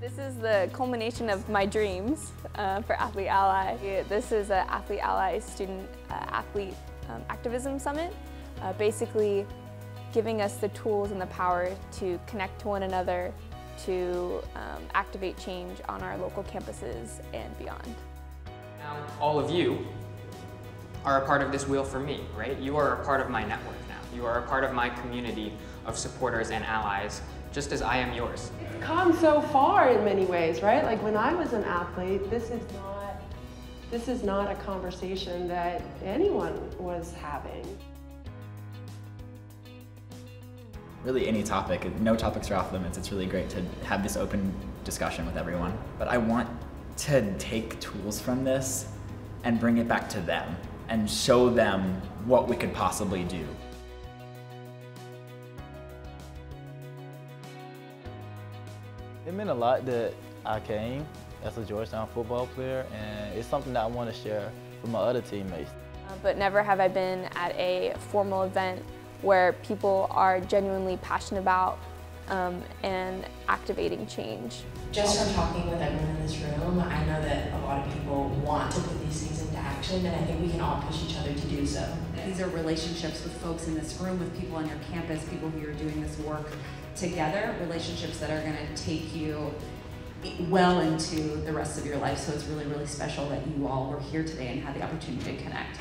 This is the culmination of my dreams uh, for Athlete Ally. This is an Athlete Ally Student uh, Athlete um, Activism Summit, uh, basically giving us the tools and the power to connect to one another, to um, activate change on our local campuses and beyond. Now, all of you are a part of this wheel for me, right? You are a part of my network now. You are a part of my community of supporters and allies, just as I am yours. It's come so far in many ways, right? Like when I was an athlete, this is not this is not a conversation that anyone was having. Really any topic, no topics are off limits. It's really great to have this open discussion with everyone. But I want to take tools from this and bring it back to them and show them what we could possibly do. It meant a lot that I came as a Georgetown football player, and it's something that I want to share with my other teammates. Uh, but never have I been at a formal event where people are genuinely passionate about um, and activating change. Just from talking with everyone in this room, I know that a lot of people want to put these things into action, and I think we can all push each other to do so. These are relationships with folks in this room, with people on your campus, people who are doing this work together, relationships that are going to take you well into the rest of your life. So it's really, really special that you all were here today and had the opportunity to connect.